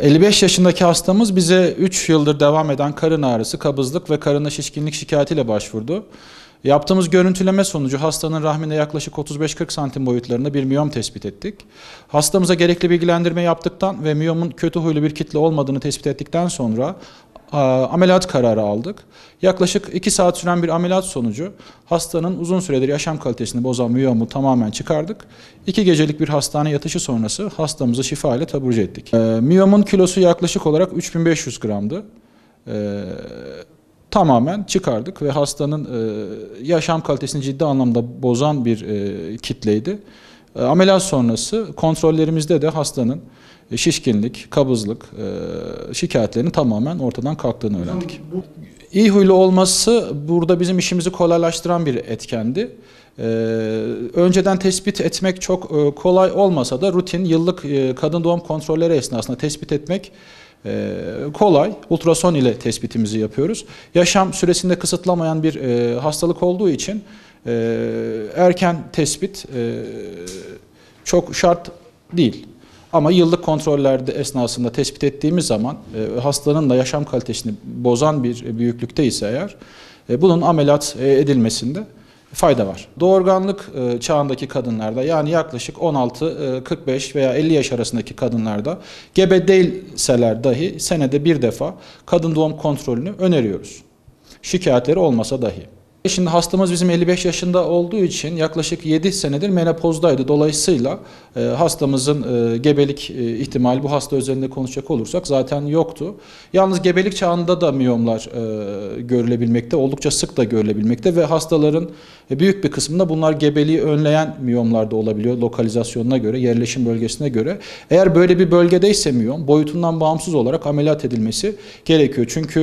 55 yaşındaki hastamız bize 3 yıldır devam eden karın ağrısı, kabızlık ve karında şişkinlik şikayetiyle başvurdu. Yaptığımız görüntüleme sonucu hastanın rahminde yaklaşık 35-40 santim boyutlarında bir miyom tespit ettik. Hastamıza gerekli bilgilendirme yaptıktan ve miyomun kötü huylu bir kitle olmadığını tespit ettikten sonra ameliyat kararı aldık. Yaklaşık 2 saat süren bir ameliyat sonucu hastanın uzun süredir yaşam kalitesini bozan miyomu tamamen çıkardık. 2 gecelik bir hastane yatışı sonrası hastamızı şifa ile taburcu ettik. E, miyomun kilosu yaklaşık olarak 3500 gramdı. E, tamamen çıkardık ve hastanın e, yaşam kalitesini ciddi anlamda bozan bir e, kitleydi. E, ameliyat sonrası kontrollerimizde de hastanın e, şişkinlik, kabızlık e, şikayetlerinin tamamen ortadan kalktığını öğrendik. İyi huylu olması burada bizim işimizi kolaylaştıran bir etkendi. Ee, önceden tespit etmek çok e, kolay olmasa da rutin yıllık e, kadın doğum kontrolleri esnasında tespit etmek e, kolay. Ultrason ile tespitimizi yapıyoruz. Yaşam süresinde kısıtlamayan bir e, hastalık olduğu için erken tespit e, çok şart değil. Ama yıllık kontrollerde esnasında tespit ettiğimiz zaman e, hastanın da yaşam kalitesini bozan bir büyüklükte ise eğer e, bunun ameliyat e, edilmesinde fayda var. Doğurganlık çağındaki kadınlarda yani yaklaşık 16, e, 45 veya 50 yaş arasındaki kadınlarda gebe değilseler dahi senede bir defa kadın doğum kontrolünü öneriyoruz. Şikayetleri olmasa dahi. Şimdi hastamız bizim 55 yaşında olduğu için yaklaşık 7 senedir menopozdaydı. Dolayısıyla e, hastamızın e, gebelik e, ihtimali bu hasta özelinde konuşacak olursak zaten yoktu. Yalnız gebelik çağında da miyomlar e, görülebilmekte, oldukça sık da görülebilmekte ve hastaların e, büyük bir kısmında bunlar gebeliği önleyen miyomlar da olabiliyor lokalizasyonuna göre, yerleşim bölgesine göre. Eğer böyle bir bölgedeyse miyom boyutundan bağımsız olarak ameliyat edilmesi gerekiyor. Çünkü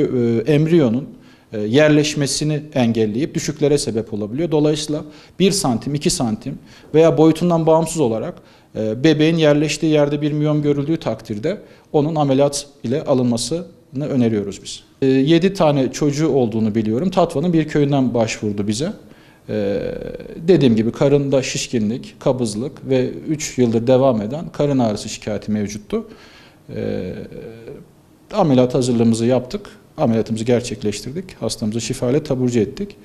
e, embriyonun e, yerleşmesini engelleyip düşüklere sebep olabiliyor. Dolayısıyla 1 santim, 2 santim veya boyutundan bağımsız olarak e, bebeğin yerleştiği yerde bir miyom görüldüğü takdirde onun ameliyat ile alınmasını öneriyoruz biz. 7 tane çocuğu olduğunu biliyorum. Tatva'nın bir köyünden başvurdu bize. Dediğim gibi karında şişkinlik, kabızlık ve 3 yıldır devam eden karın ağrısı şikayeti mevcuttu. Ameliyat hazırlığımızı yaptık. Ameliyatımızı gerçekleştirdik. Hastamızı şifayla taburcu ettik.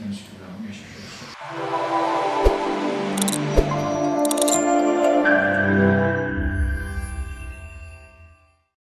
ministry